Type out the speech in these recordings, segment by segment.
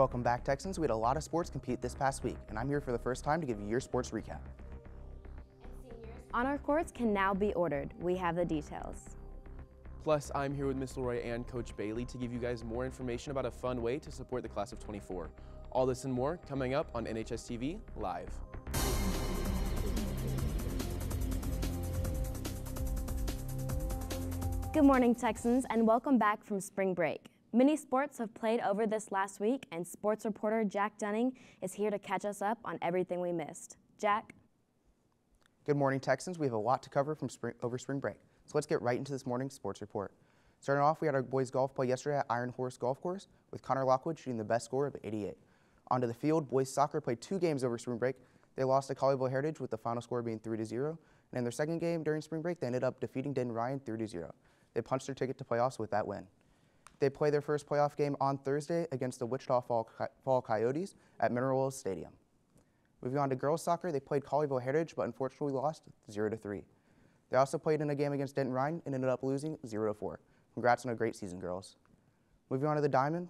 Welcome back, Texans. We had a lot of sports compete this past week, and I'm here for the first time to give you your sports recap. Honor cords can now be ordered. We have the details. Plus, I'm here with Miss Leroy and Coach Bailey to give you guys more information about a fun way to support the class of 24. All this and more coming up on NHS TV Live. Good morning, Texans, and welcome back from spring break. Many sports have played over this last week, and sports reporter Jack Dunning is here to catch us up on everything we missed. Jack? Good morning, Texans. We have a lot to cover from spring, over spring break. So let's get right into this morning's sports report. Starting off, we had our boys golf play yesterday at Iron Horse Golf Course with Connor Lockwood shooting the best score of 88. Onto the field, boys soccer played two games over spring break. They lost to Colleyville Heritage with the final score being 3-0, And in their second game during spring break, they ended up defeating Denton Ryan 3-0. They punched their ticket to playoffs with that win. They play their first playoff game on Thursday against the Wichita Fall, Fall Coyotes at Mineral Wells Stadium. Moving on to girls soccer, they played Colleyville Heritage, but unfortunately lost 0 to 3. They also played in a game against Denton Ryan and ended up losing 0 to 4. Congrats on a great season, girls. Moving on to the Diamond,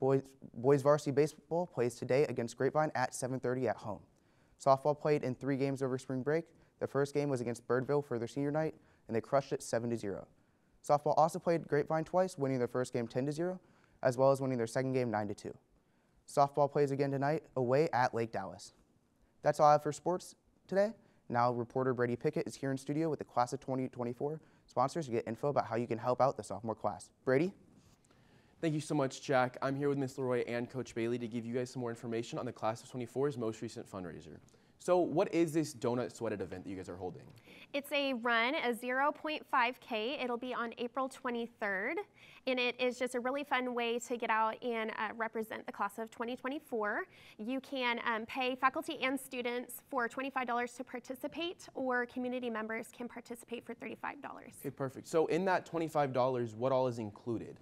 boys, boys varsity baseball plays today against Grapevine at 7:30 at home. Softball played in three games over spring break. The first game was against Birdville for their senior night, and they crushed it 7 to 0. Softball also played Grapevine twice, winning their first game 10 to 0, as well as winning their second game 9 to 2. Softball plays again tonight away at Lake Dallas. That's all I have for sports today. Now, reporter Brady Pickett is here in studio with the class of 2024 sponsors to get info about how you can help out the sophomore class. Brady? Thank you so much, Jack. I'm here with Ms. Leroy and Coach Bailey to give you guys some more information on the class of 24's most recent fundraiser. So what is this Donut Sweat It event that you guys are holding? It's a run, a 0.5K. It'll be on April 23rd. And it is just a really fun way to get out and uh, represent the class of 2024. You can um, pay faculty and students for $25 to participate, or community members can participate for $35. Okay, perfect. So in that $25, what all is included?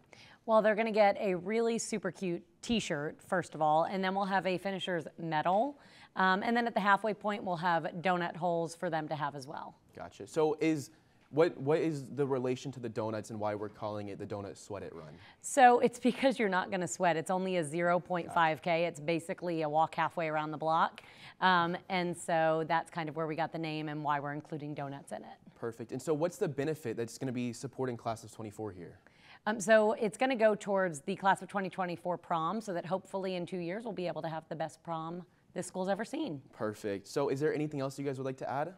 Well, they're going to get a really super cute t-shirt, first of all, and then we'll have a finisher's medal. Um, and then at the halfway point, we'll have donut holes for them to have as well. Gotcha. So is what what is the relation to the donuts and why we're calling it the donut sweat it run? So it's because you're not going to sweat. It's only a 0.5k. It's basically a walk halfway around the block, um, and so that's kind of where we got the name and why we're including donuts in it. Perfect. And so what's the benefit that's going to be supporting class of 24 here? Um, so it's going to go towards the class of 2024 prom, so that hopefully in two years we'll be able to have the best prom this school's ever seen. Perfect. So is there anything else you guys would like to add?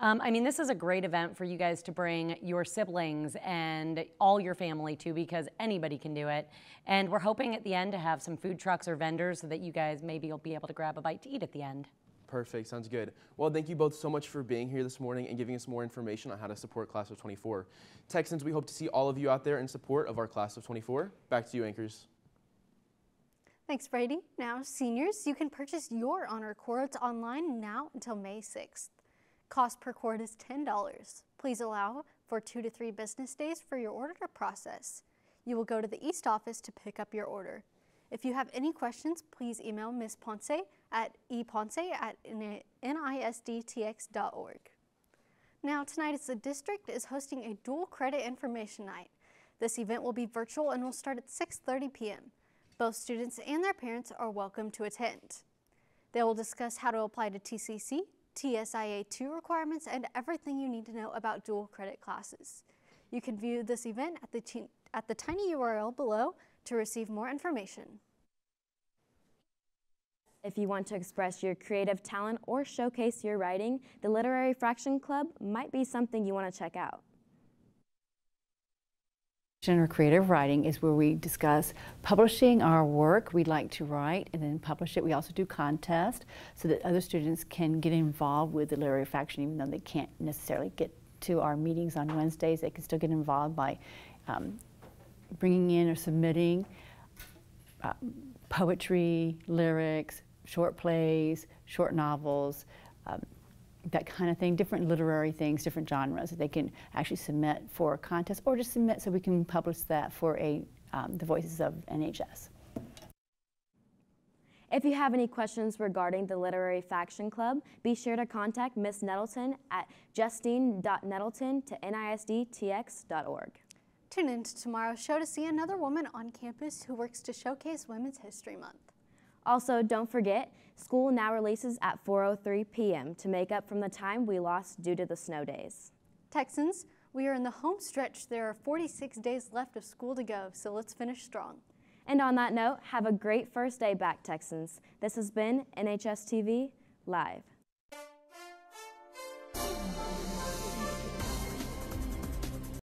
Um, I mean, this is a great event for you guys to bring your siblings and all your family to because anybody can do it. And we're hoping at the end to have some food trucks or vendors so that you guys maybe will be able to grab a bite to eat at the end. Perfect. Sounds good. Well, thank you both so much for being here this morning and giving us more information on how to support Class of 24. Texans, we hope to see all of you out there in support of our Class of 24. Back to you, anchors. Thanks, Brady. Now, seniors, you can purchase your honor cords online now until May 6th. Cost per cord is $10. Please allow for two to three business days for your order to process. You will go to the East office to pick up your order. If you have any questions, please email Ms. Ponce at eponce at nisdtx.org. Now, tonight the district is hosting a dual credit information night. This event will be virtual and will start at 6.30 p.m. Both students and their parents are welcome to attend. They will discuss how to apply to TCC, TSIA 2 requirements, and everything you need to know about dual credit classes. You can view this event at the, at the tiny URL below to receive more information. If you want to express your creative talent or showcase your writing, the Literary Faction Club might be something you want to check out or creative writing is where we discuss publishing our work we'd like to write and then publish it. We also do contests so that other students can get involved with the literary faction even though they can't necessarily get to our meetings on Wednesdays. They can still get involved by um, bringing in or submitting uh, poetry, lyrics, short plays, short novels, um, that kind of thing, different literary things, different genres that they can actually submit for a contest or just submit so we can publish that for a, um, the Voices of NHS. If you have any questions regarding the Literary Faction Club, be sure to contact Ms. Nettleton at justine.nettleton to nisdtx.org. Tune in to tomorrow's show to see another woman on campus who works to showcase Women's History Month. Also, don't forget, school now releases at 4.03 p.m. to make up from the time we lost due to the snow days. Texans, we are in the home stretch. There are 46 days left of school to go, so let's finish strong. And on that note, have a great first day back, Texans. This has been NHS TV Live.